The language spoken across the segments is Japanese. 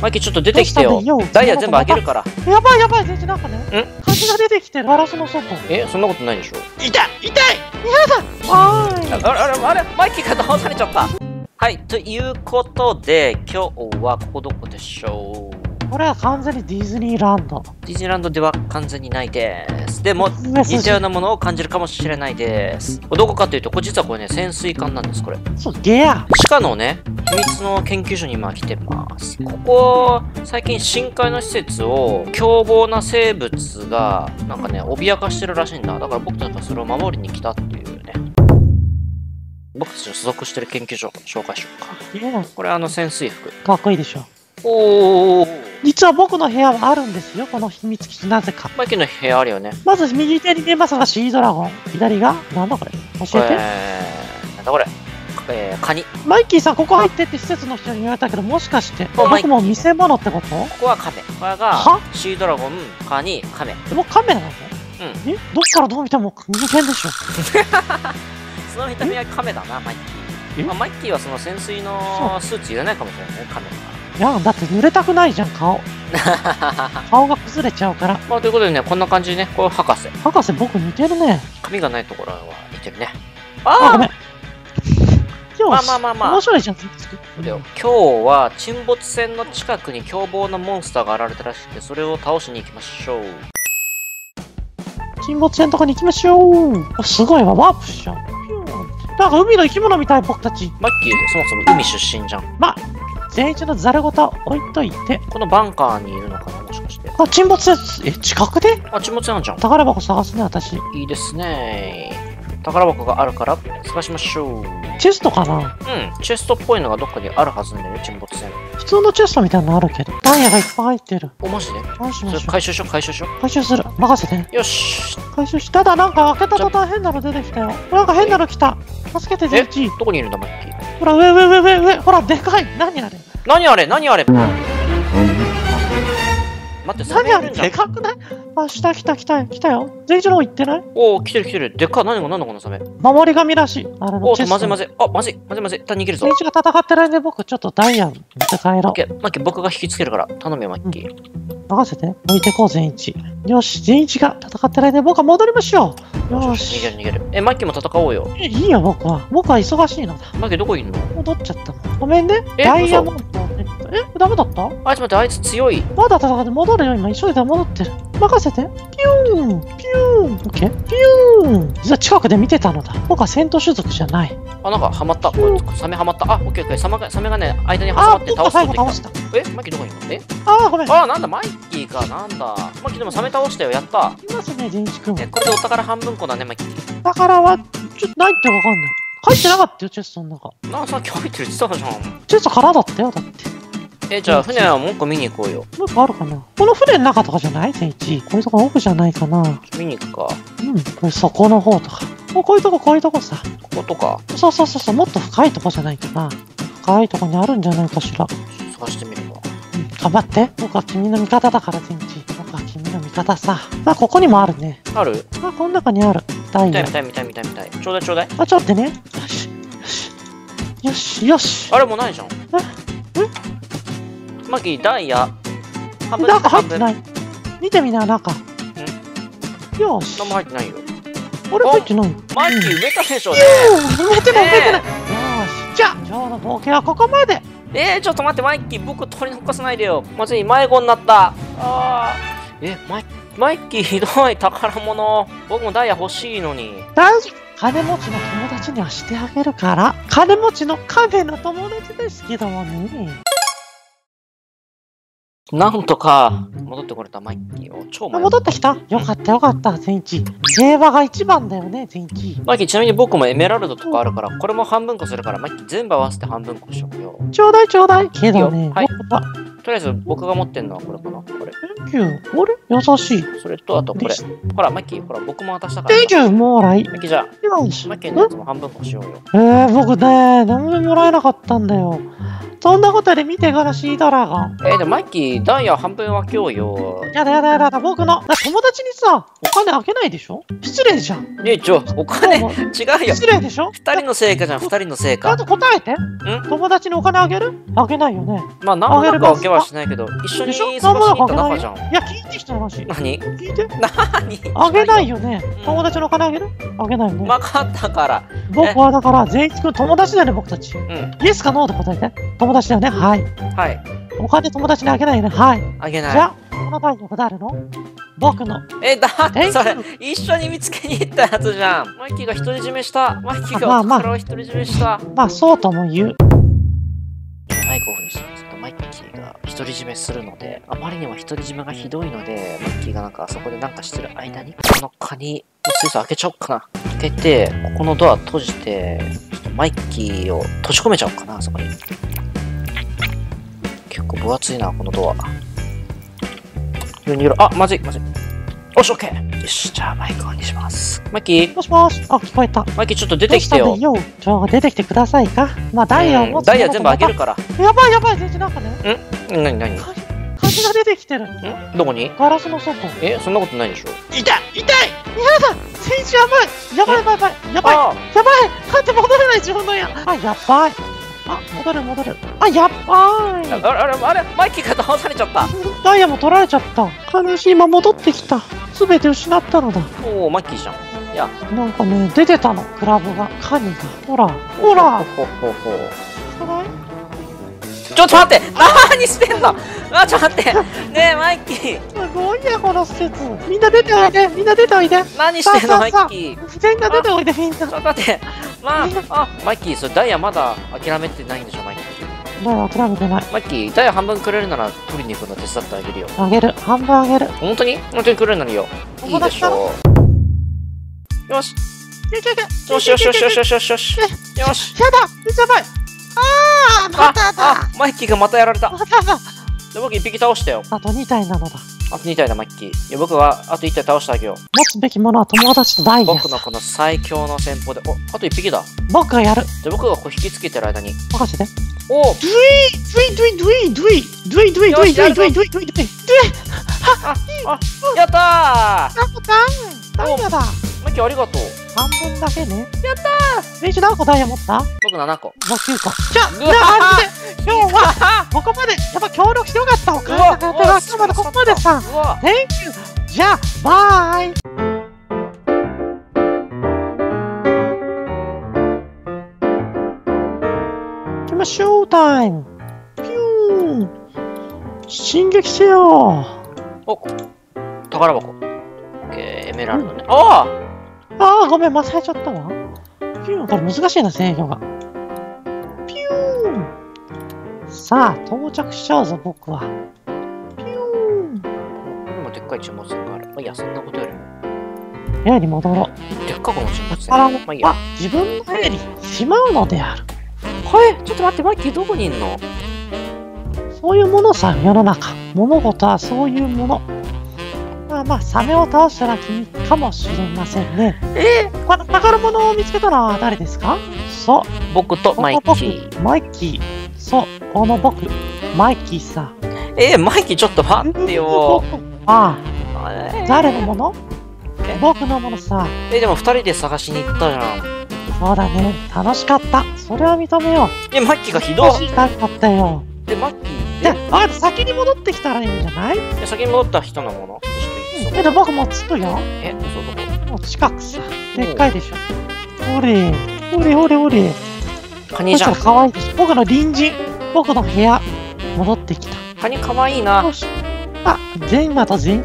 マイキーちょっと出てきてよダイヤ全部あげるからやばいやばい、全然なんかね。風が出てきてる。ガラスの外。えそんなことないでしょ？痛い痛いはーい。ああれあれマイキーが倒されちゃったはいということで今日はここどこでしょう？これは完全にディズニーランド。ディズニーランドでは完全にないです。でも似たようなものを感じるかもしれないです。どこかというとこれ実はこれね潜水艦なんですこれ。そう、ゲア。地下のね秘密の研究所に今来てます。ここ最近深海の施設を凶暴な生物がなんかね脅かしてるらしいんだ。だから僕たちがそれを守りに来たっていうね。僕たちの所属してる研究所紹介しようか。これあの潜水服。かっこいいでしょ。おお実は僕の部屋はあるんですよ。この秘密基地、なぜか。マイキーの部屋あるよね。まず右手に出ますがシードラゴン。左が、なんだこれ？こ教えて。れなんだこれ？えー、カニ。こマイキーさん、ここ入ってって施設の人に言われたけど、もしかして、僕も見せ物ってこと？こはカメこれがは？シードラゴンカニカメでもカメラなの？うん。え？どっからどう見ても人間でしょ。その見た目はカメだなマイキー、え？まあ、マイキーはその潜水のスーツいらないかもしれないねカメいやだって濡れたくないじゃん、顔。だ 顔が崩れちゃうから。まあということでねこんな感じでねこれ博士博士、僕似てるね。髪がないところは似てるねあ、あごめん。よまあし。まあまあまあ面白いじゃん、今日は沈没船の近くに凶暴なモンスターが現れたらしくてそれを倒しに行きましょう沈没船とかに行きましょう。あすごいわ、ワープしちゃう。なんか海の生き物みたい、僕たち。マッキーそもそも海出身じゃんまあ、全一のザルごと置いといて。このバンカーにいるのかなもしかしてあ、沈没船、え、近くで？あ沈没船あんじゃん宝箱探すね、私。いいですね宝箱があるから探しましょううんチェストかな？チェストっぽいのがどっかにあるはずなんだよね沈没船普通のチェストみたいなのあるけど。ダイヤがいっぱい入ってる。おマジで？どうしそましょう。れ回収しよう回収しよ回収する。任せて。うよし回収しただなんか開けた途端変なの出てきたよ。なんか変なの来た。助けて、ゼンチ。どこにいるんだマッキーほら、上上上上上。ほら、でかい。何あれ何あれ何あれ待ってサメ何あるんじゃんでかくない？あ、下来た来た来たよ。ゼンチの方行ってない？おお来てる来てるでっかい何が何だこのサメ守り神らしい。あれおのチェスト。おまずいまずいあまずいまずいまずい逃げるぞゼンチが戦ってる間に僕ちょっとダイヤ見て帰ろオッケーマッキー僕が引きつけるから頼むよマッキーう。任せて。置いてこう、ゼンチ。よし、ゼンチが戦ってる間に僕は戻りましょう。よ逃げし。る逃げるえマッキーも戦おうよえいいよ、僕は。僕は忙しいのだ。マッキーどこいんの？戻っちゃったもん。ごめんね。えダイヤモンド。え、ダメだった？あいつ待ってあいつ強いまだ戦って戻るよ、今。急いで戻ってる。任せて。ピューンピューンオッケーピューン実は近くで見てたのだ。僕は戦闘種族じゃない。あなんかハマったサメハマったあオッケーオッケーサメがサメがね間に挟まって僕倒す倒した。たえマッキーどこにいるの？え？あー、ごめん。あーなんだマイキーかなんだマッキーでもサメ倒したよやったいますね、全一君。えこれでお宝半分こだねマッキー宝は、ちょっとないってわかんない。入ってなかったよ、チェストの中。なさっき入ってるって言ってたじゃんチェスト空だったよ、だって。えじゃあ船はもう一個見に行こうよもう一個あるかな？この船の中とかじゃない？全一。こういうとこ奥じゃないかな？見に行くかうん、これそこの方とか。おこういうとこ、こういうとこさ。こことかそうそうそうそう、もっと深いとこじゃないかな。深いとこにあるんじゃないかしら。探してみるわうん、頑張って。僕は君の味方だから、全一。僕は君の味方さ。まあ、ここにもあるね。ある？まあ、この中にある。ダイヤ見たい見。たい見たい見たい見たいちょうだいちょうだいあ、ちょっとね。よし。よし。よし。あれもうないじゃんマッキーダイヤ半分中入半分ってない。見てみな、中。よし。何も入ってないよ俺入ってない。マッキー埋めたでしょねうん、埋めてない、埋めてない。ねよし。じゃあ、今日の冒険はここまで。えー、ちょっと待ってマイキー僕取り残さないでよまずい迷子になったあーえマイマイキーひどい宝物僕もダイヤ欲しいのに大丈夫。金持ちの友達にはしてあげるから。金持ちの影の友達ですけどもね。なんとか戻ってこれたマイキーを超迷あう戻ってきたよかったよかった、全一。平和が一番だよね、全一。マイキーちなみに僕もエメラルドとかあるからこれも半分こするからマイキー全部合わせて半分こしようよちょうだいちょうだい。けどね、はいとりあえず僕が持ってんのはこれかな？これ Thank you. あれ？優しい。それとあとこれほらマイキーほら僕も渡したから Thank you, もらい。マイキーじゃあ。マイキーのやつも半分こしようよえー、僕ね、何ももらえなかったんだよ。そんなことで見てからシードラゴン。えー、でもマイキーダイヤ半分分けようよやだやだやだ僕の。だ友達にさ、お金あげないでしょ？失礼じゃん。えちょお金違うよ失礼でしょ？二人の成果じゃん二人の成ちゃん果と答えて。友達にお金あげる？あげないよね。まあ何もなく分けはしないけど、一緒に探しに行った仲じゃん。いや、聞いてきた話。何？聞いて。何？あげないよねうん。友達の金あげる？あげないよね。分かったから。僕はだから、全一君友達だよね、僕たち。うん。イエスかノーで答えて。友達だよね？はい。はい。お金友達にあげないよね？はい。あげない。じゃあ、この第4が誰の？僕の。え、だってそれ一緒に見つけに行ったやつじゃん。マイキーが独り占めした。マイキーがまあまあ宝を独り占めした。まあ、そうとも言う。マイクオフにしてますマイキーが独り占めするので、あまりにも独り占めがひどいので、マイキーがなんかあそこでなんかしてる間に、このカニの水槽開けちゃおうかな。開けて、ここのドア閉じて、ちょっとマイキーを閉じ込めちゃおうかな、そこに。結構分厚いな、このドア。よにあ、まずい、まずい。よし、オッケーよし、じゃあマイクオンにします。マイキー、もしもし。あ、聞こえた。マイキーちょっと出てきてよ。どうしたんだよ。ちょ、出てきてくださいか。まあ、ダイヤを持つうんダイヤ全部開けるから。やばいやばい、全然なんかね。なになにん？カニカニが出てきてる。どこに？ガラスの外。え、そんなことないでしょ。痛い痛い。やだ選手やばい。やばいやばいやばいやばい。あやばい。帰って戻れない自分の家あ、やばい。あ、戻る戻る。あ、やばあいあれあれあれマイキーが倒されちゃった。ダイヤも取られちゃった。悲しい。今戻ってきたすべて失ったのだ。おおマイキーじゃん。いや。なんかね、出てたの、クラブが、カニが。ほら、ほら、ほほほほ。ちょっと待って。何してんの？あちょっと待って。ねえマイキー。すごいや、この施設。みんな出ておいで、みんな出ておいで。何してんのマイキー？全員が出ておいで、みんな。ちょっと待って。まああマイキーそれダイヤまだ諦めてないんでしょマイキーダイヤ諦めてない。マイキーダイヤ半分くれるなら取りに行くの手伝ってあげるよ。あげる、半分あげる。本当に？本当にくれるのによ。いいでしょう。よしよし。よしよしよしよしよしよしよし。やだやばいあーまただあマイキーがまたやられたまただで僕一匹倒したよあと2体なのだ。あと2体だマイキー。いや僕はあと1体倒してあげよう。持つべきものは友達とダイヤ僕のこの最強の戦法で。おあと1匹だ。僕がやる。で僕がこう引きつけてる間に。任せて。おおドゥイドゥイドゥイドゥイドゥイドゥイドゥイドゥイドゥイドゥイドゥイドゥイドゥイやったあ、ダイヤダイヤだーマイキーありがとう半分だけね。やったー！練習何個ダイヤ持った？も僕7個。う9個。じゃじゃあ、今日はここまでやっぱ協力してよかったお母さんがやってが今までここまでさ。Thank you! じゃあ、バイ。今、ショータイム。ピューン。進撃せよ。お宝箱。オッケーエメラルドね。あああ、ごめん、間違えちゃったわ。ピューン、これ難しいな、制御が。ピューンさあ、到着しちゃうぞ、僕は。ピューンあこれもでっかい注文線があるまあいいやそんなことよりも部屋に戻ろう。でっかくの注文線あらもまあいいやあ、自分の部屋にしまうのである。はいちょっと待ってマイキーどこにいんの？そういうものさ、世の中。物事はそういうもの。まあまあ、サメを倒したら君かもしれませんね。え？この宝物を見つけたのは誰ですか？そう、僕とマイキー。マイキー。そう、この僕、マイキーさ。えー、マイキーちょっと待ってよ。あえあ、誰のもの？え？僕のものさ。えでも2人で探しに行ったじゃん。そうだね、楽しかった。それは認めよえマイキーがひう。どい。楽しかったよ。でマッキー？でで、あ、先に戻ってきたらいいんじゃない？え先に戻った人のもの？けど僕もつくよ。えそうどこもう近くさ。でっかいでしょ。ほれ、ほれほれほれ。カニじゃんそしたら可愛いでしょ。僕の隣人、僕の部屋、戻ってきた。カニかわいいな。あ、全今と全違う。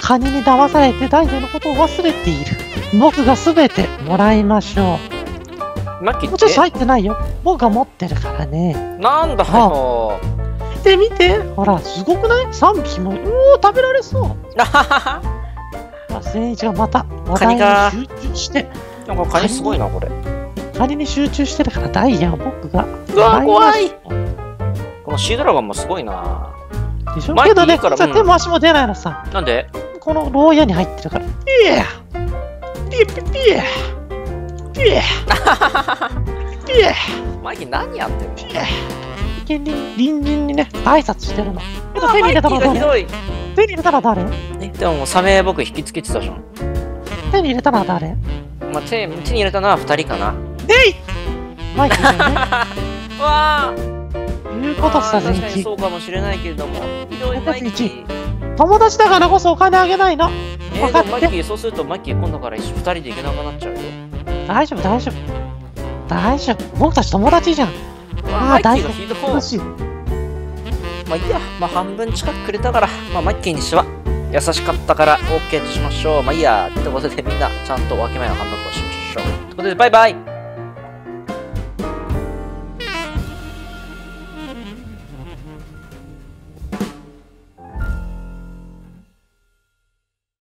カニに騙されてダイヤのことを忘れている。僕がすべてもらいましょう。マッキーもちろんって入ってないよ。僕が持ってるからね。なんだよ見て見て。ほら、すごくない ?3 匹も。うおー、食べられそう。あはははあ、善一がまた話カニが題に集中して、なんかカニすごいなこれカニに集中してるからダイヤを僕が。うわ怖いでこのシードラゴンもすごいなしょ？けどね、いいからうん手も足も出ないのさ。なんで？この牢屋に入ってるから。ピエピエピエピエ ピエピエマイキー何やってんの？ピエ隣人隣人にね、挨拶してるの。けど手に入れたの誰？ひどい手に入れたのは誰？えでもサメ僕引きつけてたじゃん手に入れたのは誰？まあ、手手に入れたのは2人かなデイマイキーだよね。わあいうことさ、全まあ確かに一。そうかもしれないけれども。ひどいマイキー。友達だからこそお金あげないの？えー、分かって？でもマイキー、そうするとマイキー今度から一緒二人で行けなくなっちゃうよ。大丈夫、大丈夫。大丈夫。僕たち友達じゃん。ああ、マイキー大丈夫。がひどい。楽しい。まあいいや、まあ半分近くくれたから、まあマッキーにしては優しかったから OK としましょう。まあいいや、ってことでみんなちゃんと分け前を半分こしましょう。ということでバイバイ